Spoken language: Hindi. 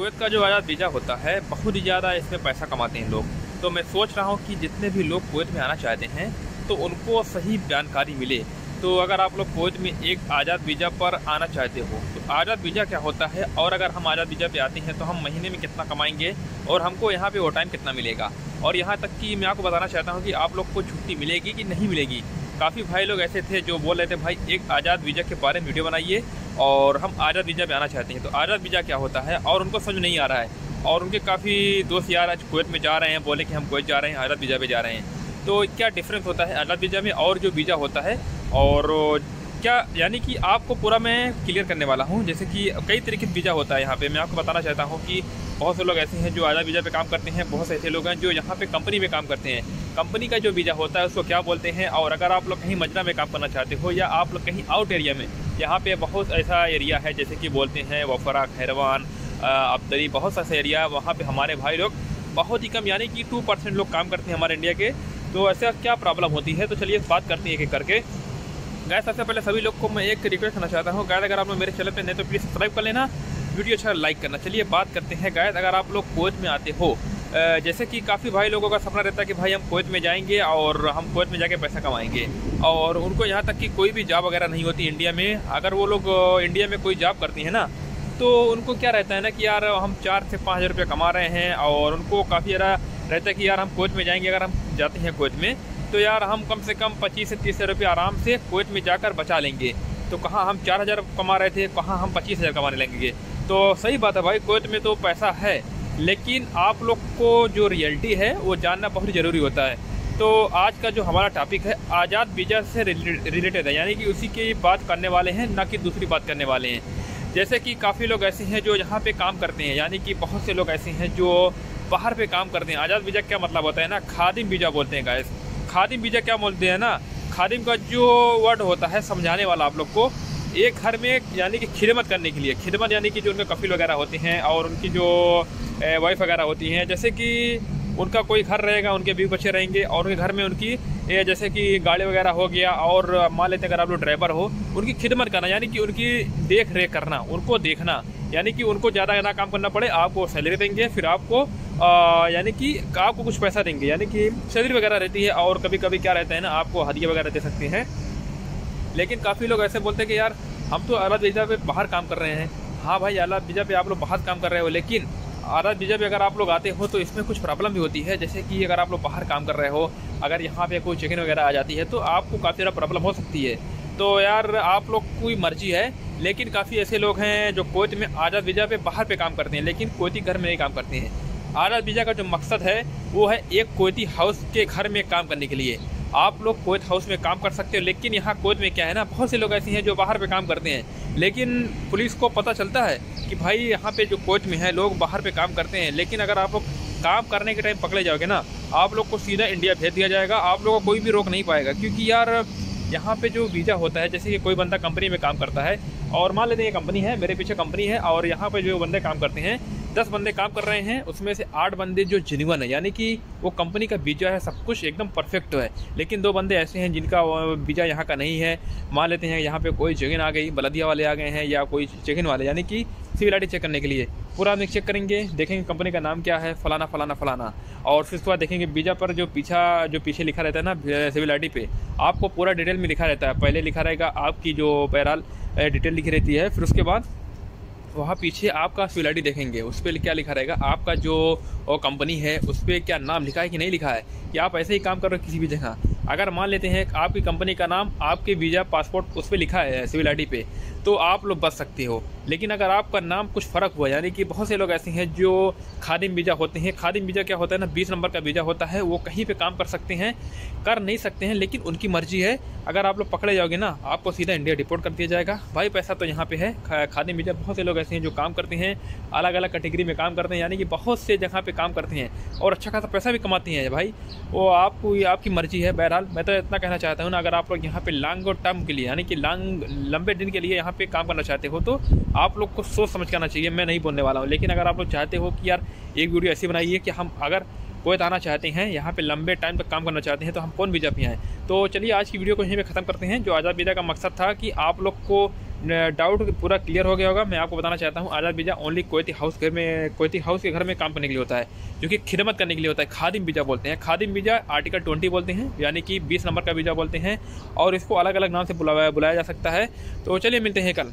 कुवैत का जो आज़ाद वीज़ा होता है, बहुत ही ज़्यादा इसमें पैसा कमाते हैं लोग। तो मैं सोच रहा हूँ कि जितने भी लोग कुवैत में आना चाहते हैं तो उनको सही जानकारी मिले। तो अगर आप लोग कुवैत में एक आज़ाद वीज़ा पर आना चाहते हो तो आज़ाद वीज़ा क्या होता है? और अगर हम आज़ाद वीज़ा पे आते हैं तो हम महीने में कितना कमाएँगे? और हमको यहाँ पे वो टाइम कितना मिलेगा? और यहाँ तक कि मैं आपको बताना चाहता हूँ कि आप लोग को छुट्टी मिलेगी कि नहीं मिलेगी? काफ़ी भाई लोग ऐसे थे जो बोल रहे थे, भाई, एक आज़ाद वीज़ा के बारे में वीडियो बनाइए। और हम आज़ाद वीज़ा पे आना चाहते हैं। तो आज़ाद वीज़ा क्या होता है? और उनको समझ नहीं आ रहा है। और उनके काफ़ी दोस्त यार आज कुवैत में जा रहे हैं, बोले कि हम कुवैत जा रहे हैं, आज़ाद वीज़ा पे जा रहे हैं। तो क्या डिफरेंस होता है आज़ाद वीज़ा में और जो वीज़ा होता है? और क्या यानी कि आपको पूरा मैं क्लियर करने वाला हूँ, जैसे कि कई तरीके से वीज़ा होता है यहाँ पे। मैं आपको बताना चाहता हूँ कि बहुत से लोग ऐसे हैं जो आज़ाद वीज़ा पे काम करते हैं, बहुत से ऐसे लोग हैं जो यहाँ पे कंपनी में काम करते हैं। कंपनी का जो वीज़ा होता है, उसको क्या बोलते हैं? और अगर आप लोग कहीं मजरा में काम करना चाहते हो या आप लोग कहीं आउट एरिया में यहाँ पे बहुत ऐसा एरिया है, जैसे कि बोलते हैं वफरा, खैरवान अबदरी, बहुत सा एरिया वहाँ पे हमारे भाई लोग बहुत ही कम, यानी कि टू परसेंट लोग काम करते हैं हमारे इंडिया के। तो ऐसा क्या प्रॉब्लम होती है? तो चलिए बात करते हैं एक एक करके। गाय सबसे पहले सभी लोग को मैं एक रिक्वेस्ट करना चाहता हूँ। गाय अगर आप लोग मेरे चैनल पर नहीं तो प्लीज़ सब्सक्राइब कर लेना। वीडियो अच्छा लाइक करना। चलिए बात करते हैं। गायद अगर आप लोग कोच में आते हो जैसे कि काफ़ी भाई लोगों का सपना रहता है कि भाई हम कोच में जाएँगे और हम कोच में जाके पैसा कमाएँगे। और उनको यहाँ तक कि कोई भी जॉब वगैरह नहीं होती इंडिया में। अगर वो लोग इंडिया में कोई जॉब करती हैं ना तो उनको क्या रहता है ना कि यार हम चार से पाँच हज़ार रुपये कमा रहे हैं और उनको काफ़ी ज़्यादा रहता है कि यार हम कोच में जाएँगे अगर हम जाते हैं कोच में तो यार हम कम से कम पच्चीस से तीस हज़ार रुपये आराम से कोच में जाकर बचा लेंगे। तो कहाँ हम चार हज़ार कमा रहे थे, कहाँ हम पच्चीस हज़ार कमाने लगेंगे। तो सही बात है भाई कोच में तो पैसा है। लेकिन आप लोग को जो रियलिटी है, वो जानना बहुत ज़रूरी होता है। तो आज का जो हमारा टॉपिक है, आज़ाद वीज़ा से रिलेटेड है। यानी कि उसी की बात करने वाले हैं, ना कि दूसरी बात करने वाले हैं। जैसे कि काफ़ी लोग ऐसे हैं जो यहाँ पे काम करते हैं, यानी कि बहुत से लोग ऐसे हैं जो बाहर पे काम करते हैं। आज़ाद वीज़ा क्या मतलब होता है ना? खादिम वीज़ा बोलते हैं गाइस खादिम वीज़ा क्या बोलते हैं ना? खादिम का जो वर्ड होता है, समझाने वाला आप लोग को। एक घर में यानी कि खिदमत करने के लिए, खिदमत यानी कि जो उनके कफिल वगैरह होते हैं और उनकी जो वाइफ वगैरह होती हैं, जैसे कि उनका कोई घर रहेगा, उनके बीवी बच्चे रहेंगे और उनके घर में उनकी जैसे कि गाड़ी वगैरह हो गया और मान लेते हैं अगर आप लोग ड्राइवर हो, उनकी खिदमत करना, यानी कि उनकी देख रेख करना, उनको देखना, यानी कि उनको ज़्यादा ज़्यादा काम करना पड़े, आपको सैलरी देंगे, फिर आपको यानी कि आपको कुछ पैसा देंगे, यानी कि सैलरी वगैरह रहती है और कभी कभी क्या रहता है ना, आपको हदिया वगैरह दे सकते हैं। लेकिन काफ़ी लोग ऐसे बोलते हैं कि यार, हम तो अलाद वीज़ा पे बाहर काम कर रहे हैं। हाँ भाई अलाद वीज़ा पे आप लोग बाहर काम कर रहे हो, लेकिन आधा वीज़ा पे अगर आप लोग आते हो तो इसमें कुछ प्रॉब्लम भी होती है। जैसे कि अगर आप लोग बाहर काम कर रहे हो, अगर यहाँ पे कोई चेकिंग वगैरह आ जाती है तो आपको काफ़ी ज़्यादा प्रॉब्लम हो सकती है। तो यार, आप लोग की मर्ज़ी है, लेकिन काफ़ी ऐसे लोग हैं जो कोच में आज़ाद वीज़ा पे बाहर पे काम करते हैं, लेकिन कोती घर में नहीं काम करते हैं। आज़ाद वीज़ा का जो मकसद है, वो है एक कोती हाउस के घर में काम करने के लिए। आप लोग कोच हाउस में काम कर सकते हो, लेकिन यहाँ कोच में क्या है ना, बहुत से लोग ऐसे हैं जो बाहर पे काम करते हैं। लेकिन पुलिस को पता चलता है कि भाई यहाँ पे जो कोच में है, लोग बाहर पे काम करते हैं। लेकिन अगर आप लोग काम करने के टाइम पकड़े जाओगे ना, आप लोग को सीधा इंडिया भेज दिया जाएगा, आप लोगों को कोई भी रोक नहीं पाएगा। क्योंकि यार, यहाँ पे जो वीज़ा होता है, जैसे कि कोई बंदा कंपनी में काम करता है, और मान लेते हैं ये कंपनी है, मेरे पीछे कंपनी है, और यहाँ पे जो बंदे काम करते हैं दस बंदे काम कर रहे हैं, उसमें से आठ बंदे जो जिनवन है, यानी कि वो कंपनी का वीज़ा है, सब कुछ एकदम परफेक्ट है। लेकिन दो बंदे ऐसे हैं जिनका वीज़ा यहाँ का नहीं है। मान लेते हैं यहाँ पे कोई चेकिन आ गई, बलदिया वाले आ गए हैं या कोई चेकिन वाले, यानी कि सिविल आई चेक करने के लिए। पूरा हम चेक करेंगे, देखेंगे कंपनी का नाम क्या है, फलाना फलाना फलाना। और फिर उसके बाद देखेंगे वीज़ा पर जो पीछा, जो पीछे लिखा रहता है ना सिविल आई पे, आपको पूरा डिटेल में लिखा रहता है। पहले लिखा रहेगा आपकी जो बहरहाल डिटेल लिखी रहती है, फिर उसके बाद वहाँ पीछे आपका फ्यूल आई देखेंगे। उस पर क्या लिखा रहेगा? आपका जो कंपनी है, उस पर क्या नाम लिखा है कि नहीं लिखा है? कि आप ऐसे ही काम कर रहे हो किसी भी जगह? अगर मान लेते हैं आपकी कंपनी का नाम, आपके वीज़ा, पासपोर्ट उस पर लिखा है, सिविल आई पे। तो आप लोग बच सकते हो। लेकिन अगर आपका नाम कुछ फ़र्क हुआ, यानी कि बहुत से लोग ऐसे हैं जो खादिम वीज़ा होते हैं। खादिम वीज़ा क्या होता है ना? बीस नंबर का वीज़ा होता है। वो कहीं पे काम कर सकते हैं, कर नहीं सकते हैं, लेकिन उनकी मर्ज़ी है। अगर आप लोग पकड़े जाओगे ना, आपको सीधा इंडिया डिपोर्ट कर दिया जाएगा। भाई, पैसा तो यहाँ पर है। खादिम वीज़ा बहुत से लोग ऐसे हैं जो काम करते हैं अलग अलग कैटेगरी में काम करते हैं, यानी कि बहुत से जगह पर काम करते हैं और अच्छा खासा पैसा भी कमाते हैं भाई। वो आपको, आपकी मर्ज़ी है। बहरहाल, मैं तो इतना कहना चाहता हूँ ना, अगर आप लोग यहाँ पर लॉन्ग टर्म के लिए, यानी कि लॉन्ग लंबे दिन के लिए यहाँ पे काम करना चाहते हो तो आप लोग को सोच समझ करना चाहिए, मैं नहीं बोलने वाला हूँ। लेकिन अगर आप लोग चाहते हो कि यार एक वीडियो ऐसी बनाइए कि हम अगर कोयत आना चाहते हैं, यहाँ पे लंबे टाइम तक काम करना चाहते हैं तो हम कौन वीज़ा पे आएँ? तो चलिए आज की वीडियो को यहीं पर ख़त्म करते हैं, जो आज़ाद वीज़ा का मकसद था कि आप लोग को डाउट पूरा क्लियर हो गया होगा। मैं आपको बताना चाहता हूँ, आज़ाद बीजा ओनली कोयती हाउस घर में, कोयती हाउस के घर में काम करने के लिए होता है, जो कि खिदमत करने के लिए होता है, खादिम बीजा बोलते हैं। खादिम बीजा आर्टिकल ट्वेंटी बोलते हैं, यानी कि बीस नंबर का बीजा बोलते हैं, और इसको अलग अलग नाम से बुलाया बुलाया जा सकता है। तो चलिए मिलते हैं कल।